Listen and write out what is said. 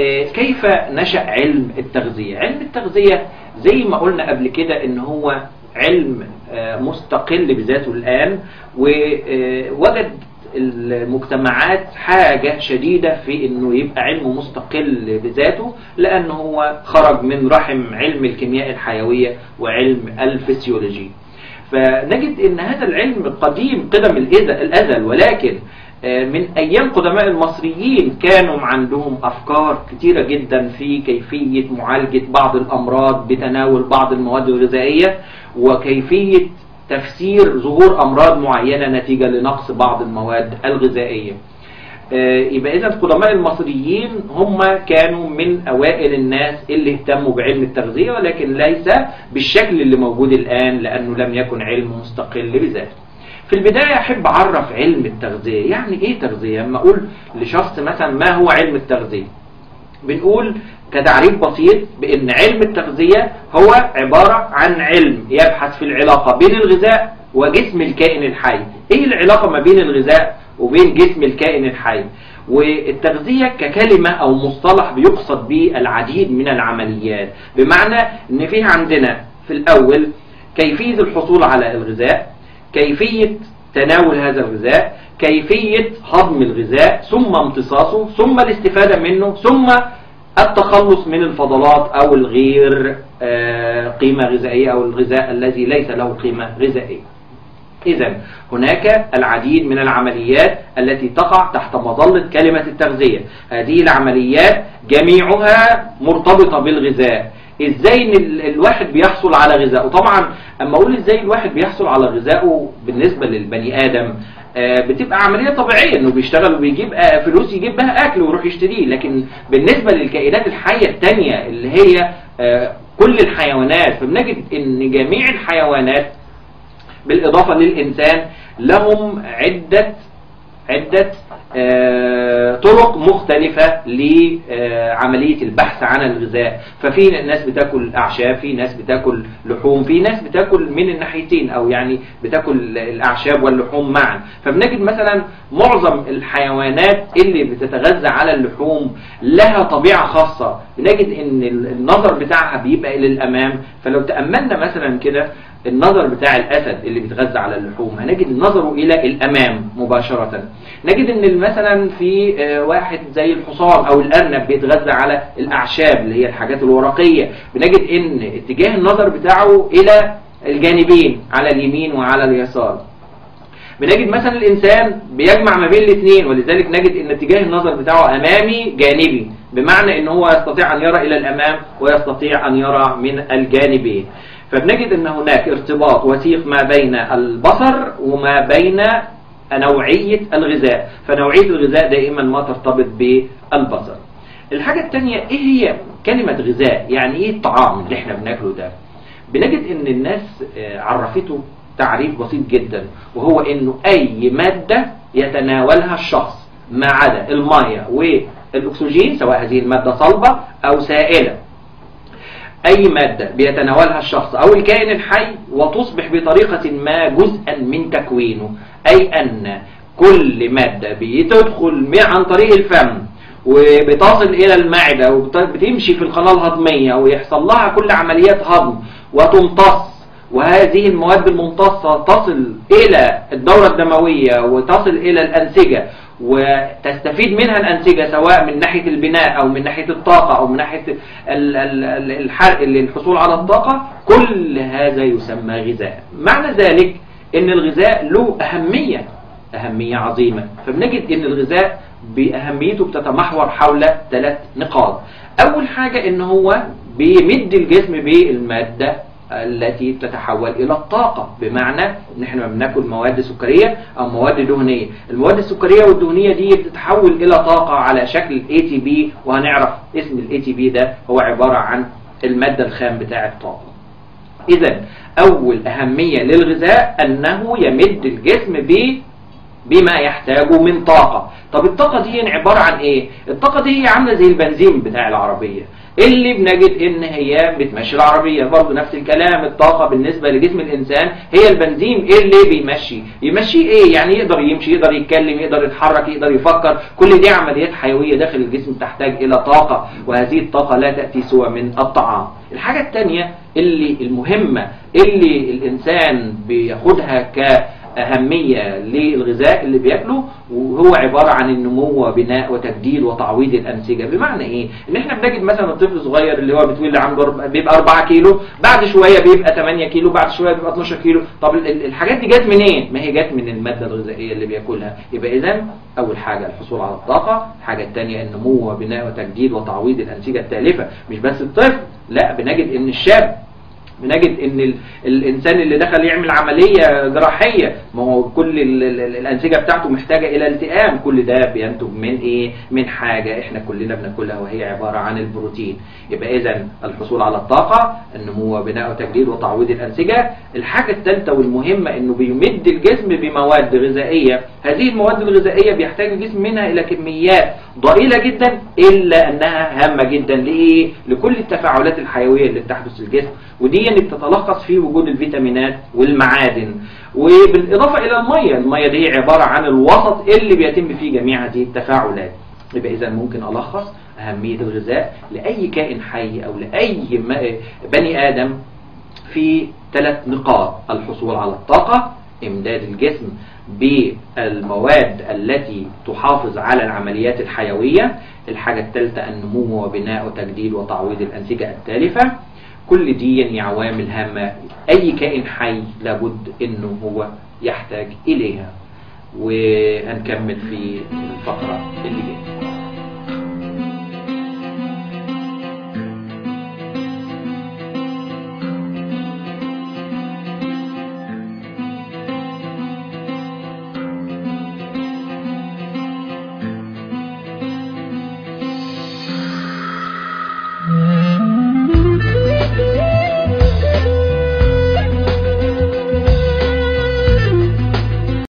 آه، كيف نشأ علم التغذية؟ علم التغذية زي ما قلنا قبل كده إن هو علم آه، مستقل بذاته الآن ووجد المجتمعات حاجة شديدة في إنه يبقى علم مستقل بذاته لأنه هو خرج من رحم علم الكيمياء الحيوية وعلم الفسيولوجي. فنجد إن هذا العلم قديم قدم الأزل ولكن آه، من أيام قدماء المصريين كانوا عندهم أفكار كتيرة جدا في كيفية معالجة بعض الأمراض بتناول بعض المواد الغذائية وكيفية تفسير ظهور أمراض معينة نتيجة لنقص بعض المواد الغذائية. آه، يبقى اذا قدماء المصريين هم كانوا من أوائل الناس اللي اهتموا بعلم التغذية ولكن ليس بالشكل اللي موجود الآن لأنه لم يكن علم مستقل بذاته. في البداية أحب أعرف علم التغذية. يعني إيه تغذية؟ لما أقول لشخص مثلا ما هو علم التغذية؟ بنقول كتعريف بسيط بأن علم التغذية هو عبارة عن علم يبحث في العلاقة بين الغذاء وجسم الكائن الحي. إيه العلاقة ما بين الغذاء وبين جسم الكائن الحي؟ والتغذية ككلمة أو مصطلح بيقصد به العديد من العمليات. بمعنى أن فيه عندنا في الأول كيفية الحصول على الغذاء كيفية تناول هذا الغذاء كيفية هضم الغذاء ثم امتصاصه ثم الاستفادة منه ثم التخلص من الفضلات أو الغير آه، قيمة غذائية أو الغذاء الذي ليس له قيمة غذائية. إذا هناك العديد من العمليات التي تقع تحت مظلة كلمة التغذية. هذه العمليات جميعها مرتبطة بالغذاء. إزاي إن ال- الواحد بيحصل على غذائه طبعا أما أقول إزاي الواحد بيحصل على غذائه بالنسبة للبني آدم آه، بتبقى عملية طبيعية إنه بيشتغل وبيجيب آه، فلوس يجيب بها أكل ويروح يشتريه. لكن بالنسبة للكائنات الحية التانية اللي هي آه، كل الحيوانات فبنجد إن جميع الحيوانات بالإضافة للإنسان لهم عدة عدة آه، طرق مختلفة لعملية البحث عن الغذاء. ففي ناس بتاكل أعشاب في ناس بتاكل لحوم في ناس بتاكل من الناحيتين أو يعني بتاكل الأعشاب واللحوم معا. فبنجد مثلا معظم الحيوانات اللي بتتغذى على اللحوم لها طبيعة خاصة. بنجد إن النظر بتاعها بيبقى إلى الأمام. فلو تأملنا مثلا كده النظر بتاع الأسد اللي بيتغذى على اللحوم هنجد نظره إلى الأمام مباشرة. نجد إن مثلا في آه، واحد زي الحصان أو الأرنب بيتغذى على الأعشاب اللي هي الحاجات الورقية. بنجد إن اتجاه النظر بتاعه إلى الجانبين على اليمين وعلى اليسار. بنجد مثلا الإنسان بيجمع ما بين الاثنين ولذلك نجد إن اتجاه النظر بتاعه أمامي جانبي. بمعنى إن هو يستطيع أن يرى إلى الأمام ويستطيع أن يرى من الجانبين. فبنجد أن هناك ارتباط وثيق ما بين البصر وما بين نوعية الغذاء. فنوعية الغذاء دائما ما ترتبط بالبصر. الحاجة الثانية إيه هي كلمة غذاء؟ يعني إيه الطعام اللي إحنا بناكله ده؟ بنجد إن الناس آه، عرفته تعريف بسيط جدا وهو إنه أي مادة يتناولها الشخص ما عدا المية والأكسجين سواء هذه المادة صلبة أو سائلة. أي مادة بيتناولها الشخص أو الكائن الحي وتصبح بطريقة ما جزءا من تكوينه أي أن كل مادة بتدخل عن طريق الفم وبتصل إلى المعدة وبتمشي في القناة الهضمية ويحصل لها كل عمليات هضم وتمتص وهذه المواد الممتصة تصل إلى الدورة الدموية وتصل إلى الأنسجة وتستفيد منها الأنسجة سواء من ناحية البناء أو من ناحية الطاقة أو من ناحية ال- ال- ال- الحرق للحصول على الطاقة كل هذا يسمى غذاء. معنى ذلك أن الغذاء له أهمية أهمية عظيمة. فبنجد أن الغذاء بأهميته بتتمحور حول ثلاث نقاط. أول حاجة أن هو بيمد الجسم بالمادة التي تتحول إلى الطاقة بمعنى ان إحنا بناكل مواد سكرية أو مواد دهنية. المواد السكرية والدهنية دي بتتحول إلى طاقة على شكل ATP وهنعرف اسم ال ATP ده هو عبارة عن المادة الخام بتاع الطاقة. إذا أول أهمية للغذاء أنه يمد الجسم ب بما يحتاجه من طاقة. طب الطاقة دي عبارة عن إيه؟ الطاقة دي هي عاملة زي البنزين بتاع العربية. اللي بنجد إن هي بتمشي العربية. برضه نفس الكلام الطاقة بالنسبة لجسم الإنسان هي البنزين اللي بيمشي. يمشي إيه؟ يعني يقدر يمشي يقدر يتكلم يقدر يتحرك يقدر يفكر. كل دي عمليات حيوية داخل الجسم تحتاج إلى طاقة وهذه الطاقة لا تأتي سوى من الطعام. الحاجة الثانية اللي المهمة اللي الإنسان بياخدها ك أهمية للغذاء اللي بياكله وهو عبارة عن النمو وبناء وتجديد وتعويض الأنسجة بمعنى إيه؟ إن إحنا بنجد مثلا الطفل الصغير اللي هو بتولد عنده بيبقى 4 كيلو بعد شوية بيبقى 8 كيلو بعد شوية بيبقى 12 كيلو طب ال- ال- الحاجات دي جت منين؟ ما هي جت من المادة الغذائية اللي بياكلها يبقى إذا أول حاجة الحصول على الطاقة الحاجة الثانية النمو وبناء وتجديد وتعويض الأنسجة التالفة مش بس الطفل لا بنجد إن الشاب بنجد إن ال... الإنسان اللي دخل يعمل عملية جراحية ما هو كل ال... ال... الأنسجة بتاعته محتاجة إلى التئام. كل ده بينتج من إيه؟ من حاجة إحنا كلنا بناكلها وهي عبارة عن البروتين. يبقى اذا الحصول على الطاقة النمو وبناء وتجديد وتعويض الأنسجة. الحاجة الثالثة والمهمة إنه بيمد الجسم بمواد غذائية. هذه المواد الغذائية بيحتاج الجسم منها إلى كميات ضئيلة جدا إلا أنها هامة جدا لإيه؟ لكل التفاعلات الحيوية اللي بتحدث في الجسم. ودي اللي بتتلخص في وجود الفيتامينات والمعادن. وبالإضافة إلى المية المية دي عبارة عن الوسط اللي بيتم فيه جميع هذه التفاعلات. يبقى إذا ممكن ألخص أهمية الغذاء لأي كائن حي أو لأي م- بني آدم في ثلاث نقاط. الحصول على الطاقة إمداد الجسم بالمواد التي تحافظ على العمليات الحيوية. الحاجة الثالثة النمو وبناء وتجديد وتعويض الأنسجة التالفة. كل دي يعني عوامل هامة. أي كائن حي لابد إنه هو يحتاج إليها. وهنكمل في الفقرة اللي جاية.